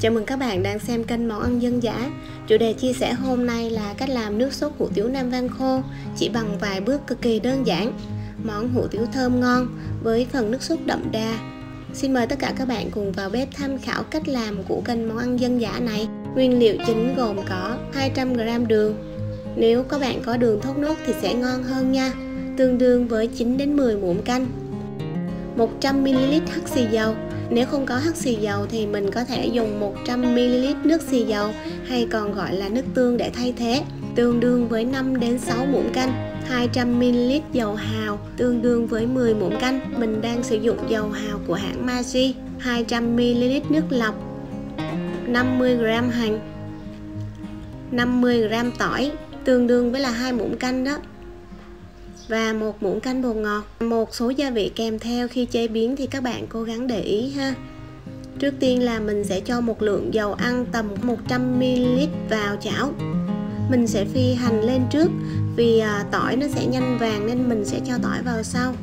Chào mừng các bạn đang xem kênh Món ăn dân dã. Chủ đề chia sẻ hôm nay là cách làm nước sốt hủ tiếu Nam Vang khô, Chỉ bằng vài bước cực kỳ đơn giản. Món hủ tiếu thơm ngon với phần nước sốt đậm đà. Xin mời tất cả các bạn cùng vào bếp tham khảo cách làm của kênh Món ăn dân dã này. Nguyên liệu chính gồm có 200g đường. Nếu các bạn có đường thốt nốt thì sẽ ngon hơn nha, Tương đương với 9 đến 10 muỗng canh. 100ml hắc xì dầu nếu không có hắc xì dầu thì mình có thể dùng 100ml nước xì dầu hay còn gọi là nước tương để thay thế, tương đương với 5 đến 6 muỗng canh. 200ml dầu hào tương đương với 10 muỗng canh. Mình đang sử dụng dầu hào của hãng Maggi. 200ml nước lọc 50g hành 50g tỏi tương đương với là hai muỗng canh đó và một muỗng canh bột ngọt. Một số gia vị kèm theo khi chế biến thì các bạn cố gắng để ý ha. Trước tiên là mình sẽ cho một lượng dầu ăn tầm 100ml vào chảo. Mình sẽ phi hành lên trước vì à, tỏi nó sẽ nhanh vàng nên mình sẽ cho tỏi vào sau.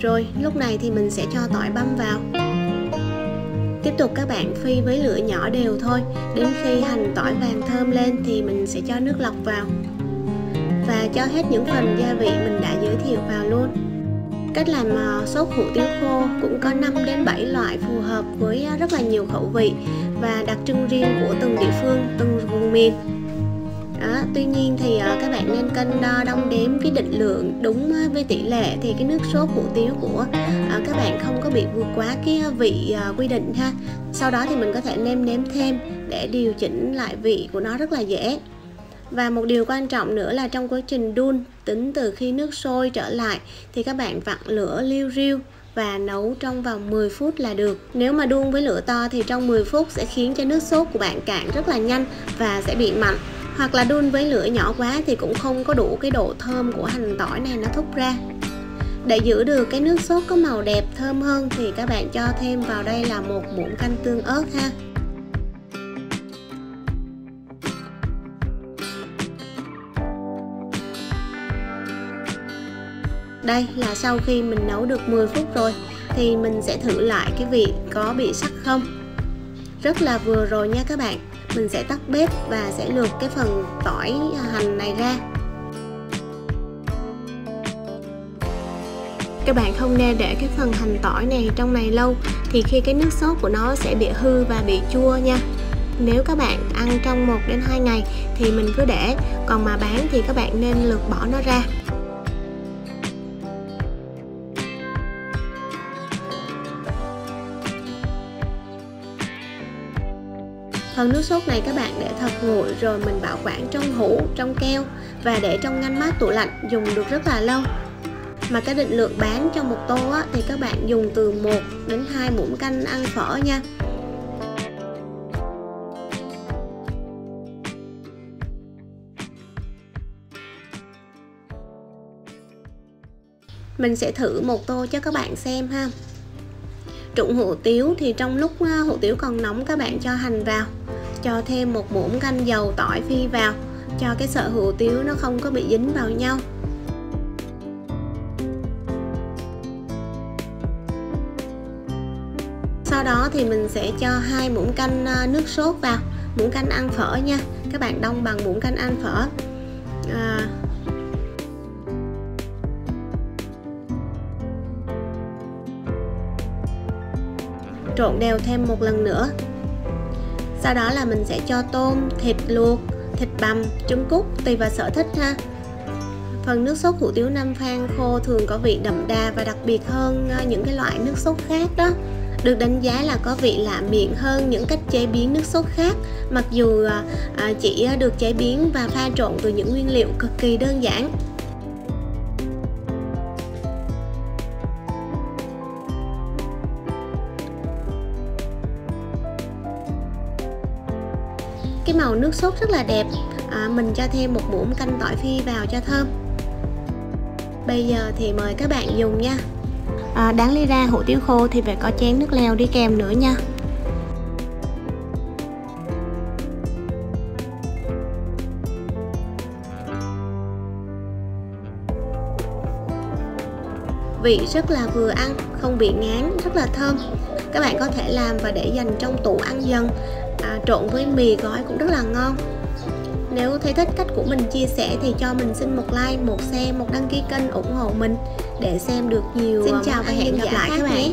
Rồi lúc này thì mình sẽ cho tỏi băm vào. Tiếp tục các bạn phi với lửa nhỏ đều thôi. Đến khi hành tỏi vàng thơm lên thì mình sẽ cho nước lọc vào và cho hết những phần gia vị mình đã giới thiệu vào luôn cách làm ờ, sốt hủ tiếu khô cũng có 5 đến 7 loại phù hợp với ờ, rất là nhiều khẩu vị và đặc trưng riêng của từng địa phương, từng vùng miền. Đó, tuy nhiên thì ờ, các bạn nên cân đo đong đếm cái định lượng đúng với tỷ lệ thì cái nước sốt hủ tiếu của các bạn không có bị vượt quá cái vị quy định ha. Sau đó thì mình có thể nêm nếm thêm để điều chỉnh lại vị của nó rất là dễ. Và một điều quan trọng nữa là trong quá trình đun, tính từ khi nước sôi trở lại thì các bạn vặn lửa liu riu và nấu trong vòng 10 phút là được. Nếu mà đun với lửa to thì trong 10 phút sẽ khiến cho nước sốt của bạn cạn rất là nhanh và sẽ bị mặn. Hoặc là đun với lửa nhỏ quá thì cũng không có đủ cái độ thơm của hành tỏi này nó thúc ra. Để giữ được cái nước sốt có màu đẹp thơm hơn thì các bạn cho thêm vào đây là một muỗng canh tương ớt ha. Đây là sau khi mình nấu được 10 phút rồi, thì mình sẽ thử lại cái vị có bị sắc không. Rất là vừa rồi nha các bạn. Mình sẽ tắt bếp và sẽ lược cái phần tỏi hành này ra. Các bạn không nên để cái phần hành tỏi này trong này lâu, thì khi cái nước sốt của nó sẽ bị hư và bị chua nha. Nếu các bạn ăn trong 1 đến 2 ngày thì mình cứ để, còn mà bán thì các bạn nên lược bỏ nó ra. Phần nước sốt này các bạn để thật nguội rồi mình bảo quản trong hũ, trong keo và để trong ngăn mát tủ lạnh dùng được rất là lâu. Mà cái định lượng bán cho một tô á, thì các bạn dùng từ 1 đến 2 muỗng canh ăn phở nha. Mình sẽ thử một tô cho các bạn xem ha trụng hủ tiếu thì trong lúc ờ, hủ tiếu còn nóng các bạn cho hành vào cho thêm một muỗng canh dầu tỏi phi vào cho cái sợi hủ tiếu nó không có bị dính vào nhau. Sau đó thì mình sẽ cho hai muỗng canh ờ, nước sốt vào muỗng canh ăn phở nha các bạn đông bằng muỗng canh ăn phở. À, trộn đều thêm một lần nữa. Sau đó là mình sẽ cho tôm, thịt luộc, thịt bằm, trứng cút, tùy vào sở thích ha. Phần nước sốt hủ tiếu nam phan khô thường có vị đậm đà và đặc biệt hơn ờ, những cái loại nước sốt khác đó. Được đánh giá là có vị lạ miệng hơn những cách chế biến nước sốt khác, mặc dù ờ, ờ, chỉ được chế biến và pha trộn từ những nguyên liệu cực kỳ đơn giản. Cái màu nước sốt rất là đẹp. À, mình cho thêm một muỗng canh tỏi phi vào cho thơm. Bây giờ thì mời các bạn dùng nha. À, đáng lý ra hủ tiếu khô thì phải có chén nước leo đi kèm nữa nha. Vị rất là vừa ăn không bị ngán rất là thơm. Các bạn có thể làm và để dành trong tủ ăn dần à, trộn với mì gói cũng rất là ngon nếu thấy thích cách của mình chia sẻ thì cho mình xin một like, một share, một đăng ký kênh ủng hộ mình để xem được nhiều Xin chào và hẹn gặp lại các bạn nhé.